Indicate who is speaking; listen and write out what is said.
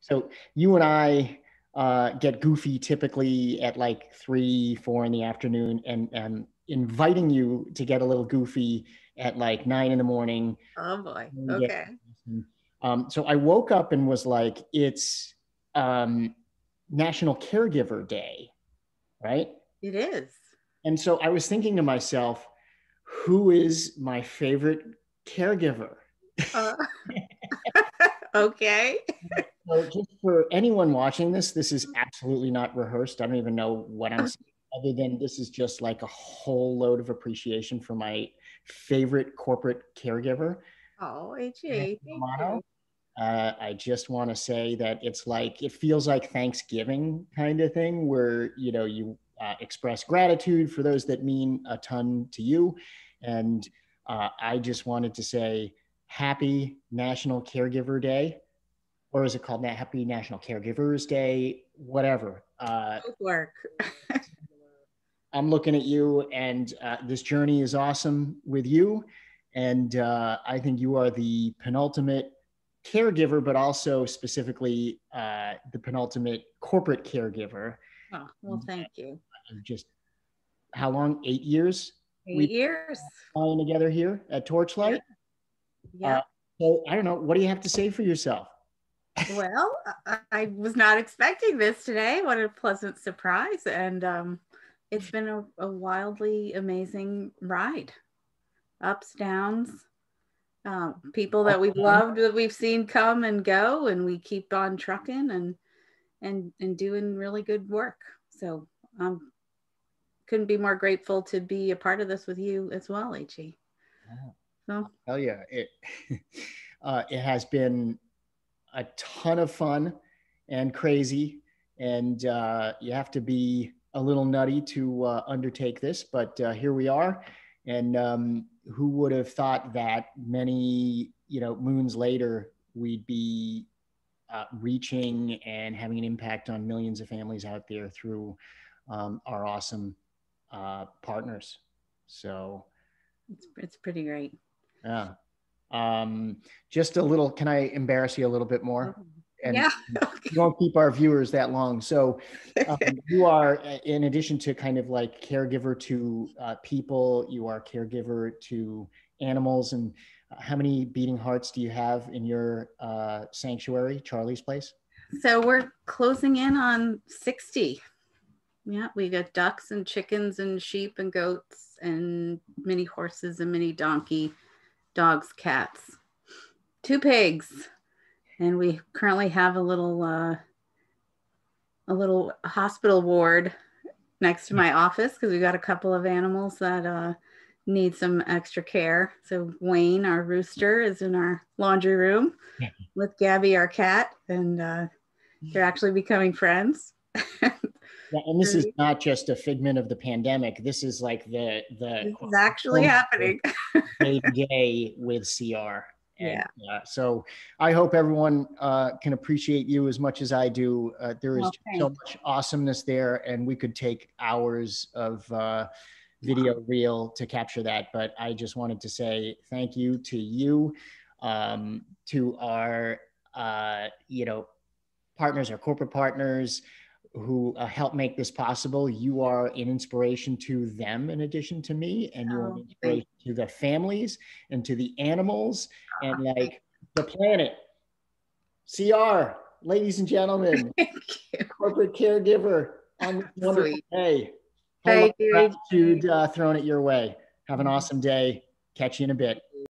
Speaker 1: So you and I uh, get goofy typically at like three, four in the afternoon, and and inviting you to get a little goofy at like nine in the morning.
Speaker 2: Oh boy. Okay.
Speaker 1: Um, so I woke up and was like, it's um, National Caregiver Day, right?
Speaker 2: It is.
Speaker 1: And so I was thinking to myself, who is my favorite caregiver? Uh,
Speaker 2: okay.
Speaker 1: So just for anyone watching this, this is absolutely not rehearsed. I don't even know what I'm saying, other than this is just like a whole load of appreciation for my favorite corporate caregiver.
Speaker 2: Oh, AJ,
Speaker 1: uh, I just want to say that it's like it feels like Thanksgiving kind of thing, where you know you uh, express gratitude for those that mean a ton to you, and uh, I just wanted to say Happy National Caregiver Day, or is it called Happy National Caregivers Day? Whatever. Uh,
Speaker 2: work.
Speaker 1: I'm looking at you, and uh, this journey is awesome with you. And uh, I think you are the penultimate caregiver, but also specifically uh, the penultimate corporate caregiver.
Speaker 2: Oh, well, thank you.
Speaker 1: Just how long? Eight years?
Speaker 2: 8 years.
Speaker 1: Following together here at Torchlight.
Speaker 2: Yeah. yeah. Uh,
Speaker 1: so I don't know. What do you have to say for yourself?
Speaker 2: Well, I, I was not expecting this today. What a pleasant surprise. And um, it's been a, a wildly amazing ride ups, downs, uh, people that we've loved that we've seen come and go, and we keep on trucking and and and doing really good work. So um, couldn't be more grateful to be a part of this with you as well, H.E.
Speaker 1: Yeah. So hell yeah, it uh, it has been a ton of fun and crazy, and uh, you have to be a little nutty to uh, undertake this, but uh, here we are. And um, who would have thought that many, you know, moons later, we'd be uh, reaching and having an impact on millions of families out there through um, our awesome uh, partners. So
Speaker 2: it's, it's pretty great.
Speaker 1: Yeah. Um, just a little, can I embarrass you a little bit more?
Speaker 2: Oh, and yeah.
Speaker 1: We won't keep our viewers that long. So um, you are, uh, in addition to kind of like caregiver to uh, people, you are caregiver to animals. And uh, how many beating hearts do you have in your uh, sanctuary, Charlie's Place?
Speaker 2: So we're closing in on 60. Yeah, we got ducks and chickens and sheep and goats and mini horses and mini donkey, dogs, cats, two pigs and we currently have a little uh, a little hospital ward next to my office because we've got a couple of animals that uh, need some extra care. So Wayne, our rooster, is in our laundry room with Gabby, our cat, and uh, they're actually becoming friends.
Speaker 1: Yeah, and this is not just a figment of the pandemic. This is like the the
Speaker 2: this is actually happening
Speaker 1: day day with CR.
Speaker 2: And,
Speaker 1: yeah. Uh, so I hope everyone uh, can appreciate you as much as I do. Uh, there is well, so much awesomeness there, and we could take hours of uh, video reel to capture that. But I just wanted to say thank you to you, um, to our uh, you know partners, our corporate partners, who uh, help make this possible. You are an inspiration to them in addition to me, and you're oh, an inspiration to the families and to the animals and like the planet. CR, ladies and gentlemen, corporate caregiver on this wonderful Sweet. day.
Speaker 2: Thank you.
Speaker 1: Gratitude uh, thrown at your way. Have an awesome day. Catch you in a bit.